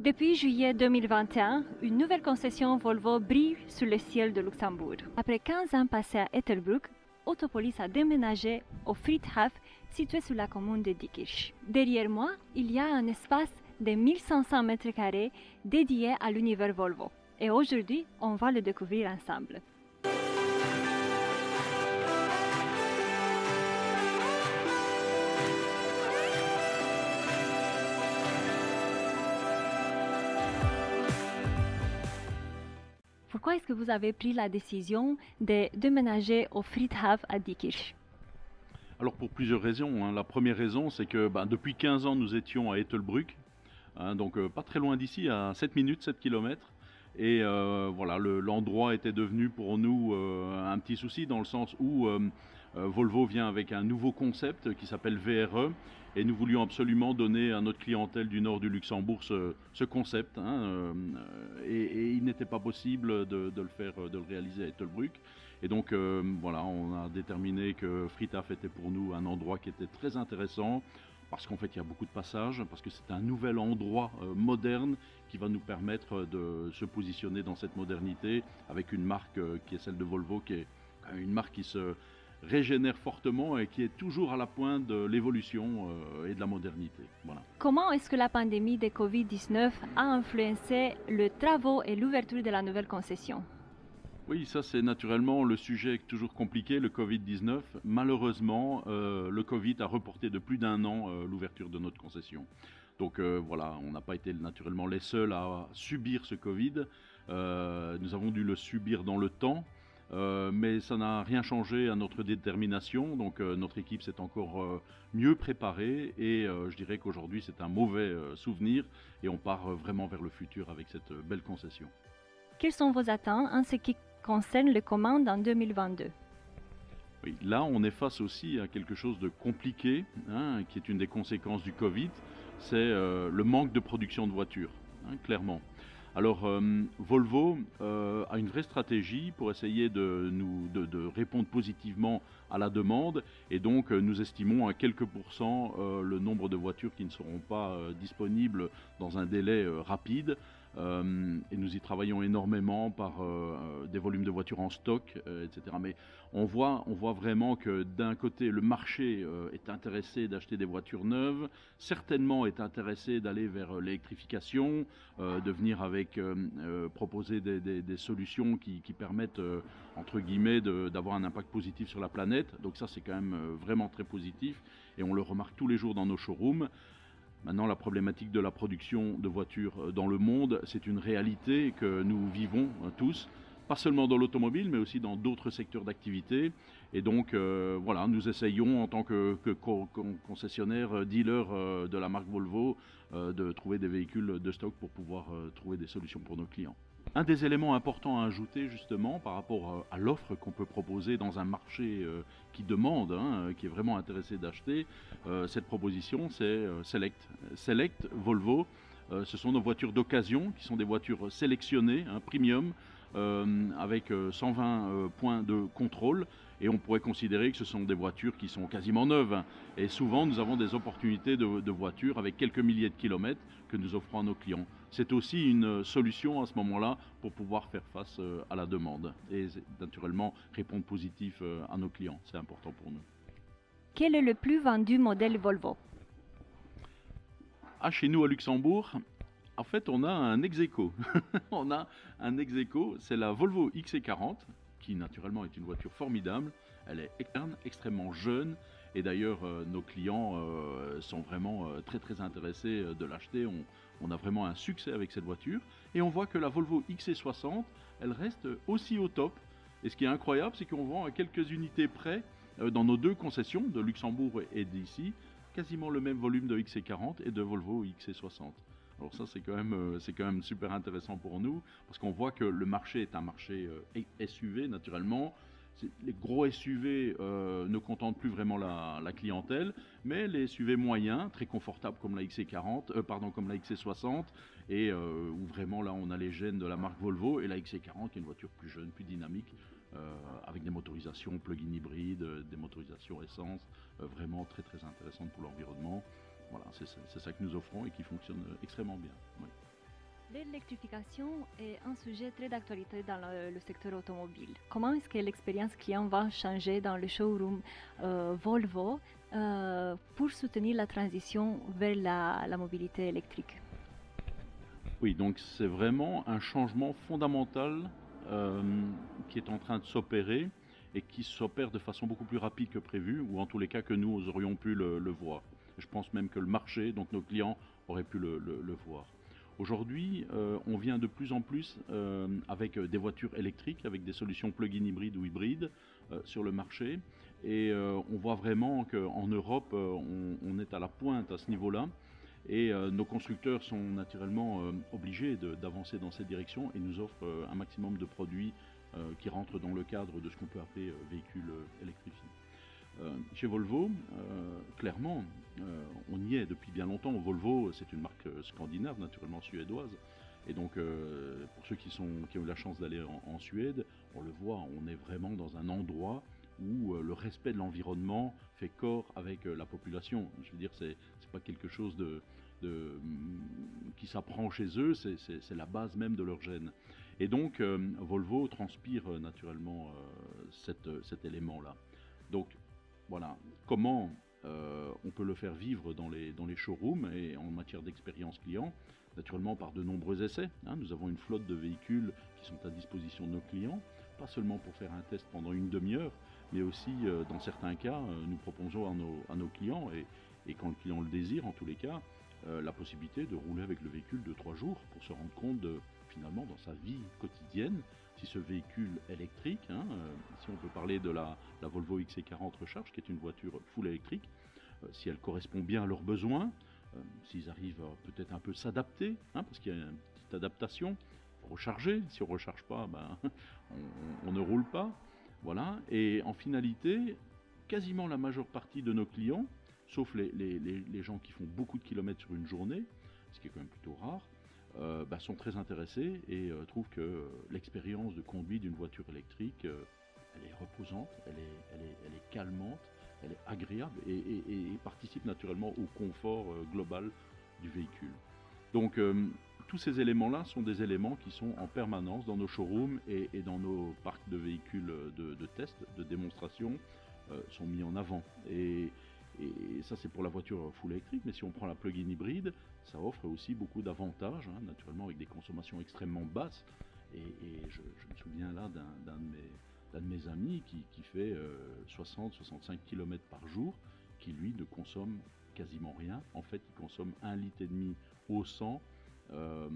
Depuis juillet 2021, une nouvelle concession Volvo brille sur le ciel de Luxembourg. Après 15 ans passés à Ettelbruck, Autopolis a déménagé au Friedhof situé sur la commune de Diekirch. Derrière moi, il y a un espace de 1500 mètres carrés dédié à l'univers Volvo. Et aujourd'hui, on va le découvrir ensemble. Pourquoi est-ce que vous avez pris la décision de déménager au Friedhof à Diekirch Alors pour plusieurs raisons. hein. La première raison, c'est que ben, depuis 15 ans, nous étions à Ettelbruck, hein, donc euh, pas très loin d'ici, à 7 minutes, 7 km. Et euh, voilà, le- l'endroit était devenu pour nous euh, un petit souci dans le sens où Volvo vient avec un nouveau concept qui s'appelle VRE et nous voulions absolument donner à notre clientèle du nord du Luxembourg ce, ce concept. hein, euh, et, il n'était pas possible de, le faire, de le réaliser à Ettelbruck. Et donc euh, voilà, on a déterminé que Fritaf était pour nous un endroit qui était très intéressant parce qu'en fait il y a beaucoup de passages, parce que c'est un nouvel endroit euh, moderne qui va nous permettre de se positionner dans cette modernité avec une marque qui est celle de Volvo, qui est une marque qui se régénère fortement et qui est toujours à la pointe de l'évolution euh, et de la modernité. Voilà. Comment est-ce que la pandémie de Covid-19 a influencé le travaux et l'ouverture de la nouvelle concession? Oui, ça c'est naturellement le sujet toujours compliqué, le Covid-19. Malheureusement, euh, le Covid a reporté de plus d'un an euh, l'ouverture de notre concession. Donc euh, voilà, on n'a pas été naturellement les seuls à subir ce Covid. Nous avons dû le subir dans le temps. Euh, mais ça n'a rien changé à notre détermination, donc euh, notre équipe s'est encore euh, mieux préparée. Et je dirais qu'aujourd'hui c'est un mauvais souvenir. Et on part vraiment vers le futur avec cette belle concession. Quelles sont vos attentes en ce qui concerne les commandes en 2022 Oui, là, on est face aussi à quelque chose de compliqué, hein, qui est une des conséquences du Covid, c'est le manque de production de voitures, hein, clairement. Alors, euh, Volvo euh, a une vraie stratégie pour essayer de, nous, répondre positivement à la demande, et donc euh, nous estimons à quelques pourcents le nombre de voitures qui ne seront pas disponibles dans un délai rapide. Euh, et nous y travaillons énormément par euh, euh, des volumes de voitures en stock, etc. Mais on voit, on voit vraiment que d'un côté, le marché est intéressé d'acheter des voitures neuves, certainement est intéressé d'aller vers l'électrification, de venir avec proposer des, solutions qui, qui permettent, entre guillemets, d'avoir un impact positif sur la planète. Donc ça, c'est quand même vraiment très positif et on le remarque tous les jours dans nos showrooms. Maintenant, la problématique de la production de voitures euh, dans le monde, c'est une réalité que nous vivons euh, tous, pas seulement dans l'automobile, mais aussi dans d'autres secteurs d'activité. Et donc, euh, voilà, nous essayons en tant que, que co- con- concessionnaire, dealer de la marque Volvo, de trouver des véhicules de stock pour pouvoir trouver des solutions pour nos clients. Un des éléments importants à ajouter justement par rapport euh, à l'offre qu'on peut proposer dans un marché euh, qui demande, hein, euh, qui est vraiment intéressé d'acheter, cette proposition c'est Select. Select, Volvo, ce sont nos voitures d'occasion qui sont des voitures sélectionnées, hein, premium, avec euh, 120 euh, points de contrôle et on pourrait considérer que ce sont des voitures qui sont quasiment neuves. Et souvent nous avons des opportunités de voitures avec quelques milliers de kilomètres que nous offrons à nos clients. C'est aussi une euh, solution à ce moment-là pour pouvoir faire face euh, à la demande et naturellement répondre positif euh, à nos clients. C'est important pour nous. Quel est le plus vendu modèle Volvo? Ah, chez nous à Luxembourg, en fait, on a un ex aequo. on a un ex c'est la Volvo XC40, qui naturellement est une voiture formidable. Elle est externe, extrêmement jeune, et d'ailleurs, euh, nos clients euh, sont vraiment euh, très très intéressés de l'acheter. On, on a vraiment un succès avec cette voiture. Et on voit que la Volvo XC60, elle reste aussi au top. Et ce qui est incroyable, c'est qu'on vend à quelques unités près, dans nos deux concessions, de Luxembourg et d'ici, quasiment le même volume de XC40 et de Volvo XC60. Alors ça c'est quand même c'est quand même super intéressant pour nous parce qu'on voit que le marché est un marché SUV naturellement. Les gros SUV euh, ne contentent plus vraiment la, clientèle, mais les SUV moyens, très confortables comme la XC40, euh, pardon comme la XC60, et euh, où vraiment là on a les gènes de la marque Volvo et la XC40 qui est une voiture plus jeune, plus dynamique, avec des motorisations plug-in hybrides, des motorisations essence, vraiment très très intéressantes pour l'environnement. Voilà, c'est ça, que nous offrons et qui fonctionne extrêmement bien. L'électrification est un sujet très d'actualité dans le, secteur automobile. Comment est-ce que l'expérience client va changer dans le showroom euh, Volvo euh, pour soutenir la transition vers la, mobilité électrique? Oui, donc c'est vraiment un changement fondamental euh, qui est en train de s'opérer et qui s'opère de façon beaucoup plus rapide que prévu, ou en tous les cas que nous aurions pu le, voir. Je pense même que le marché, donc nos clients, auraient pu le, voir. Aujourd'hui, euh, on vient de plus en plus euh, avec des voitures électriques, avec des solutions plug-in hybrides ou hybrides euh, sur le marché. Et on voit vraiment qu'en Europe, on, est à la pointe à ce niveau-là. Et nos constructeurs sont naturellement obligés d'avancer dans cette direction et nous offrent un maximum de produits euh, qui rentre dans le cadre de ce qu'on peut appeler euh, véhicule euh, électrifié. Chez Volvo, clairement, on y est depuis bien longtemps. Volvo, c'est une marque scandinave, naturellement suédoise. Et donc, pour ceux qui, sont, qui ont eu la chance d'aller en, Suède, on le voit, on est vraiment dans un endroit où le respect de l'environnement fait corps avec la population. Je veux dire, c'est n'est pas quelque chose de, qui s'apprend chez eux, c'est la base même de leur gène. Et donc euh, Volvo transpire euh, naturellement euh, cet élément-là. Donc voilà, comment on peut le faire vivre dans les, showrooms et en matière d'expérience client? Naturellement par de nombreux essais. Hein. Nous avons une flotte de véhicules qui sont à disposition de nos clients, pas seulement pour faire un test pendant une demi-heure, mais aussi dans certains cas, nous proposons à nos, clients, et, quand le client le désire en tous les cas, euh, la possibilité de rouler avec le véhicule de trois jours pour se rendre compte de, finalement dans sa vie quotidienne si ce véhicule électrique, hein, euh, si on peut parler de la, Volvo XC40 Recharge qui est une voiture full électrique, euh, si elle correspond bien à leurs besoins, s'ils arrivent peut-être un peu s'adapter, hein, parce qu'il y a une petite adaptation, recharger, si on ne recharge pas, ben, on, ne roule pas. Voilà, et en finalité, quasiment la majeure partie de nos clients sauf les, gens qui font beaucoup de kilomètres sur une journée, ce qui est quand même plutôt rare, euh, bah, sont très intéressés et euh, trouvent que l'expérience de conduite d'une voiture électrique, euh, elle est reposante, elle est, calmante, elle est agréable et, participe naturellement au confort global du véhicule. Donc tous ces éléments-là sont des éléments qui sont en permanence dans nos showrooms et, dans nos parcs de véhicules de, de test, de démonstration, sont mis en avant. Et, et ça, c'est pour la voiture full électrique, mais si on prend la plug-in hybride, ça offre aussi beaucoup d'avantages, hein, naturellement avec des consommations extrêmement basses. Et, je, me souviens là d'un de, mes amis qui, fait 60-65 euh, km par jour, qui lui ne consomme quasiment rien. En fait, il consomme un litre et demi au 100. Euh,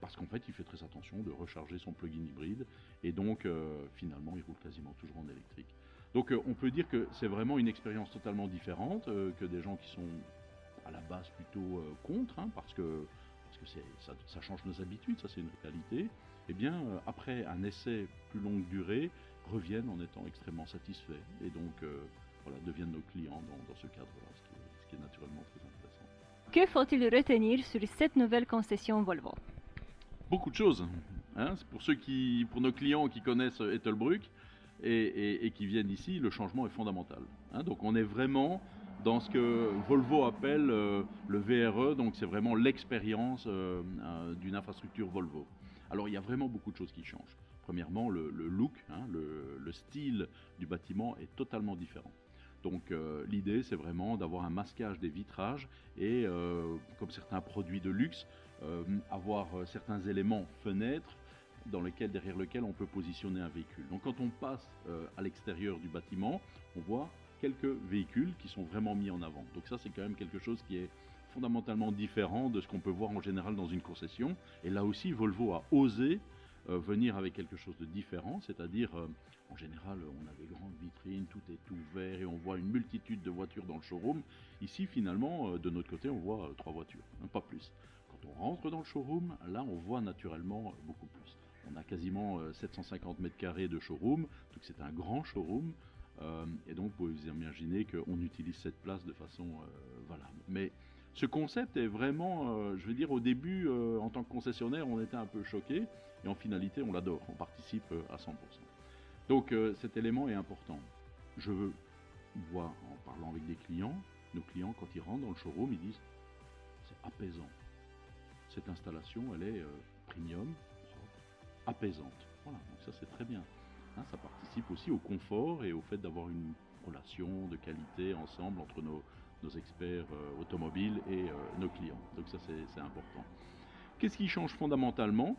parce qu'en fait, il fait très attention de recharger son plug-in hybride et donc euh, finalement, il roule quasiment toujours en électrique. Donc euh, on peut dire que c'est vraiment une expérience totalement différente euh, que des gens qui sont à la base plutôt euh, contre, hein, parce que, parce que ça, change nos habitudes, ça c'est une réalité. Eh bien, après un essai plus longue durée, reviennent en étant extrêmement satisfaits et donc voilà, deviennent nos clients dans, ce cadre-là, ce, qui est naturellement très intéressant. Que faut-il retenir sur cette nouvelle concession Volvo? Beaucoup de choses. Hein. pour ceux qui, pour nos clients qui connaissent Ethelbruck, et, qui viennent ici, le changement est fondamental. Hein. donc on est vraiment dans ce que Volvo appelle euh, le VRE, donc c'est vraiment l'expérience euh, euh, d'une infrastructure Volvo. Alors il y a vraiment beaucoup de choses qui changent. Premièrement, le, look, hein, le, style du bâtiment est totalement différent. Donc l'idée c'est vraiment d'avoir un masquage des vitrages et comme certains produits de luxe, avoir certains éléments fenêtres dans lequel, derrière lequel on peut positionner un véhicule. Donc quand on passe euh, à l'extérieur du bâtiment, on voit quelques véhicules qui sont vraiment mis en avant. Donc ça c'est quand même quelque chose qui est fondamentalement différent de ce qu'on peut voir en général dans une concession. Et là aussi, Volvo a osé euh, venir avec quelque chose de différent, c'est-à-dire euh, en général on a des grandes vitrines, tout est ouvert et on voit une multitude de voitures dans le showroom. Ici finalement, de notre côté, on voit trois voitures, hein, pas plus. Quand on rentre dans le showroom, là on voit naturellement beaucoup plus. On a quasiment 750 euh, mètres carrés de showroom, donc c'est un grand showroom. Euh, et donc, vous pouvez vous imaginer qu'on utilise cette place de façon euh, valable. Mais ce concept est vraiment, je veux dire, au début, en tant que concessionnaire, on était un peu choqué, et en finalité, on l'adore, on participe à 100%. Donc, cet élément est important. Je veux voir, en parlant avec des clients, nos clients, quand ils rentrent dans le showroom, ils disent c'est apaisant. cette installation, elle est premium, apaisante. Voilà, donc ça c'est très bien. Hein, ça participe aussi au confort et au fait d'avoir une relation de qualité ensemble entre nos, experts euh, automobiles et euh, nos clients. Donc ça c'est important. Qu'est-ce qui change fondamentalement?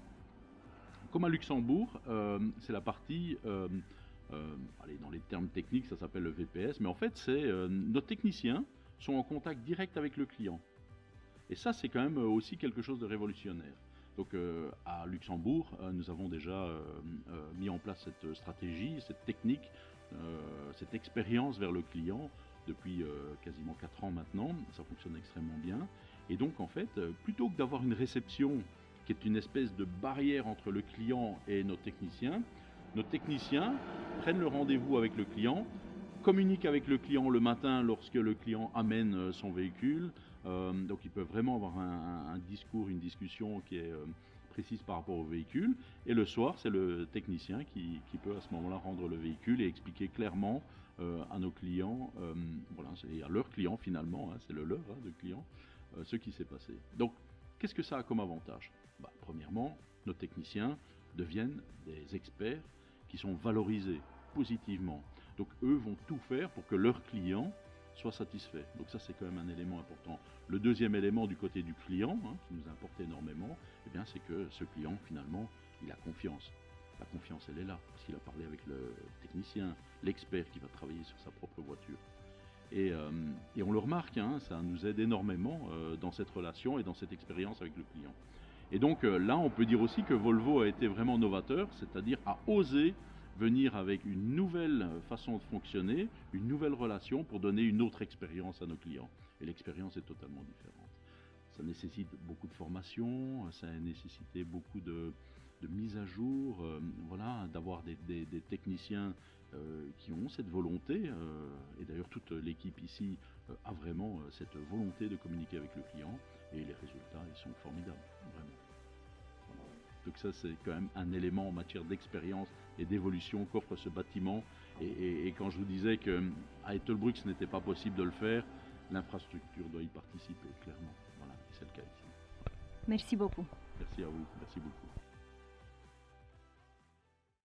Comme à Luxembourg, euh, c'est la partie, allez, dans les termes techniques ça s'appelle le VPS, mais en fait c'est nos techniciens sont en contact direct avec le client. Et ça c'est quand même aussi quelque chose de révolutionnaire. Donc à Luxembourg, nous avons déjà mis en place cette stratégie, cette technique euh, cette expérience vers le client depuis euh, quasiment 4 ans maintenant. Ça fonctionne extrêmement bien. Et donc en fait, euh, plutôt que d'avoir une réception qui est une espèce de barrière entre le client et nos techniciens, nos techniciens prennent le rendez-vous avec le client, communiquent avec le client le matin lorsque le client amène son véhicule. Donc ils peuvent vraiment avoir un, discours, une discussion qui est précise par rapport au véhicule. Et le soir, c'est le technicien qui, peut à ce moment-là rendre le véhicule et expliquer clairement euh, à nos clients, euh, voilà, et à leurs clients finalement, hein, c'est le leur hein, de clients, euh, ce qui s'est passé. Donc, qu'est-ce que ça a comme avantage? Bah, Premièrement, nos techniciens deviennent des experts qui sont valorisés positivement. Donc, eux vont tout faire pour que leurs clients soit satisfait. Donc ça c'est quand même un élément important. Le deuxième élément du côté du client, hein, qui nous importe énormément, eh bien c'est que ce client finalement il a confiance. La confiance elle est là, parce qu'il a parlé avec le technicien, l'expert qui va travailler sur sa propre voiture. Et, euh, on le remarque, hein, ça nous aide énormément euh, dans cette relation et dans cette expérience avec le client. Et donc euh, là, on peut dire aussi que Volvo a été vraiment novateur, c'est-à-dire a osé venir avec une nouvelle façon de fonctionner, une nouvelle relation pour donner une autre expérience à nos clients. Et l'expérience est totalement différente. Ça nécessite beaucoup de formation, ça a nécessité beaucoup de, mise à jour, euh, voilà, d'avoir des, techniciens euh, qui ont cette volonté, euh, et d'ailleurs toute l'équipe ici a vraiment cette volonté de communiquer avec le client, et les résultats, ils sont formidables, vraiment. Donc ça, c'est quand même un élément en matière d'expérience et d'évolution qu'offre ce bâtiment. Et, quand je vous disais qu'à Ettelbruck, ce n'était pas possible de le faire, l'infrastructure doit y participer, clairement. Voilà, c'est le cas ici. Merci beaucoup. Merci à vous, merci beaucoup.